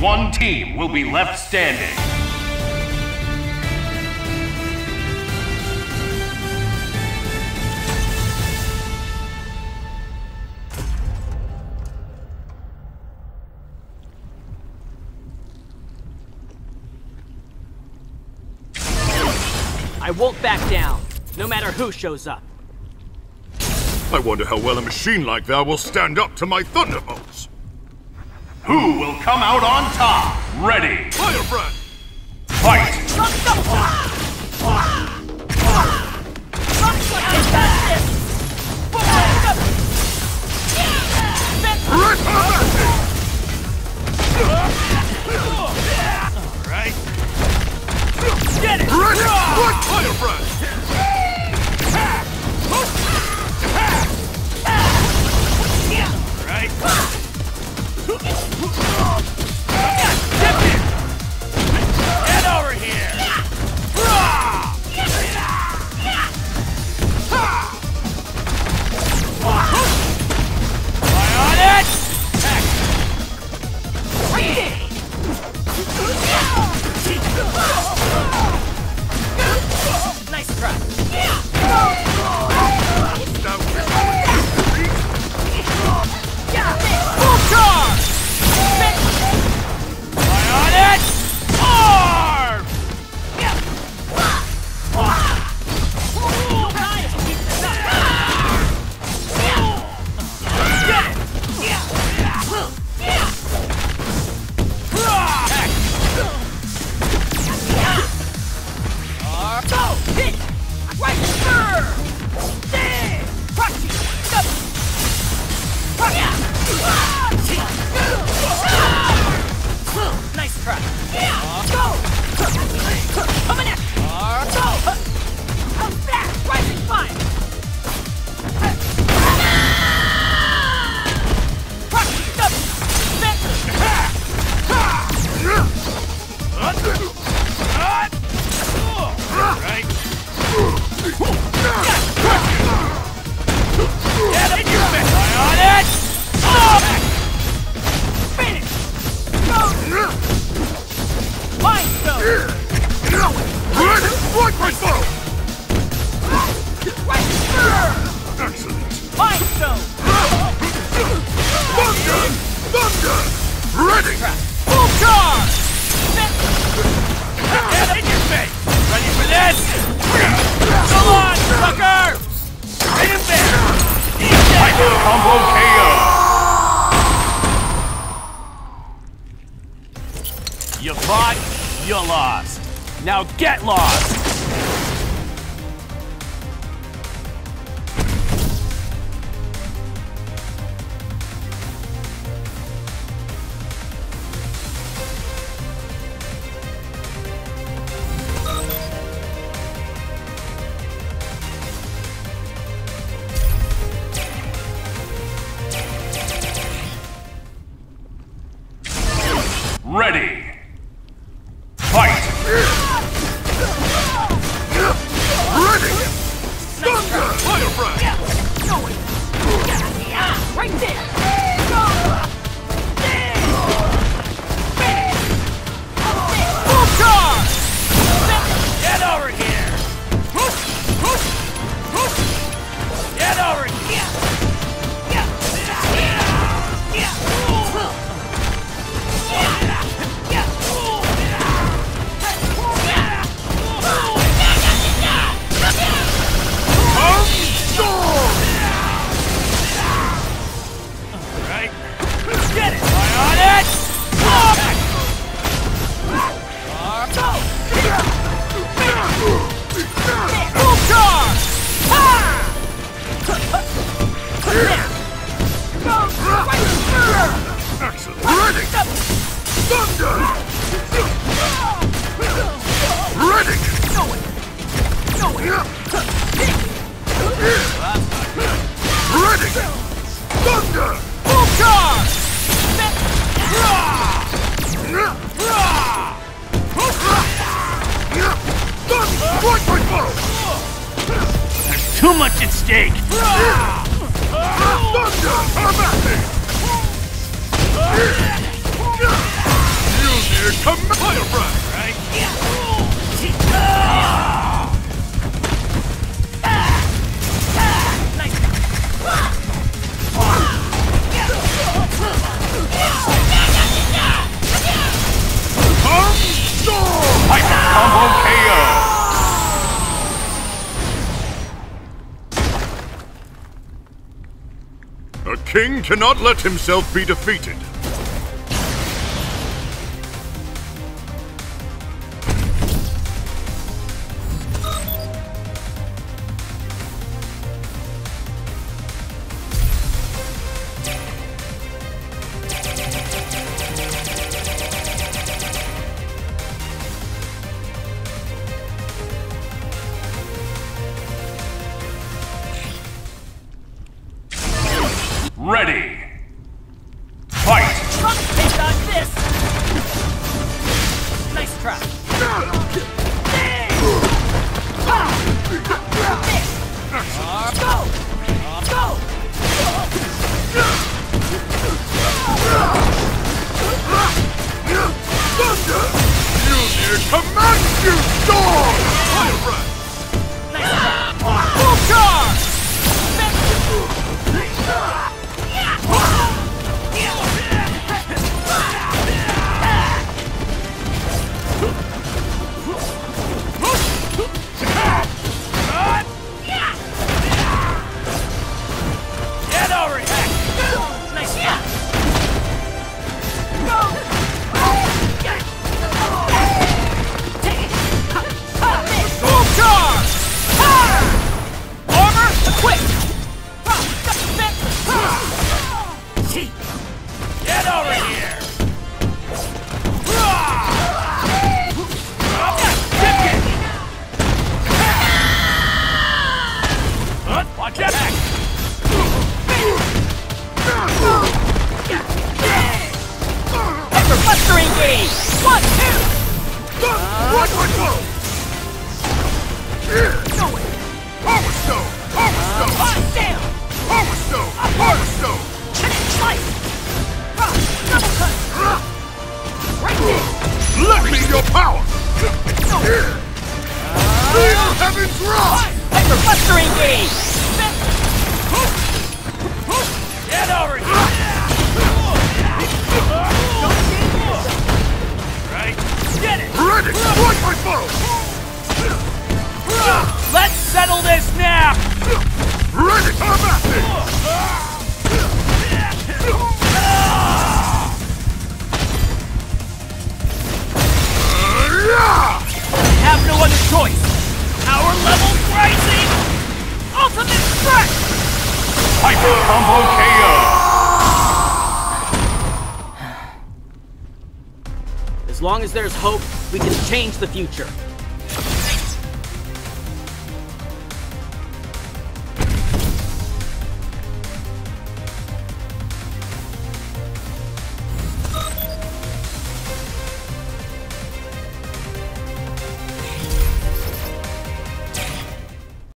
one team will be left standing. I won't back down, no matter who shows up. I wonder how well a machine like that will stand up to my thunderbolts. Who will come out on top? Ready. Fire front. Fight. Now get lost! Ready! much at stake! Thunder! Hermatic! Mjolnir, come fire breath! Right? King cannot let himself be defeated. Ready. One, two! What would go? Here! Power Stone! Power Stone! Down! Power Stone! Power Stone! Slice! Double cut! Right there! Let me your power! Here! Feel Heaven's Wrath! Hyper Buster engage! Let's settle this now! Ready! Combat! Yeah! Have no other choice! Power level rising! Ultimate strike! Hyper Combo As long as there's hope, we can change the future.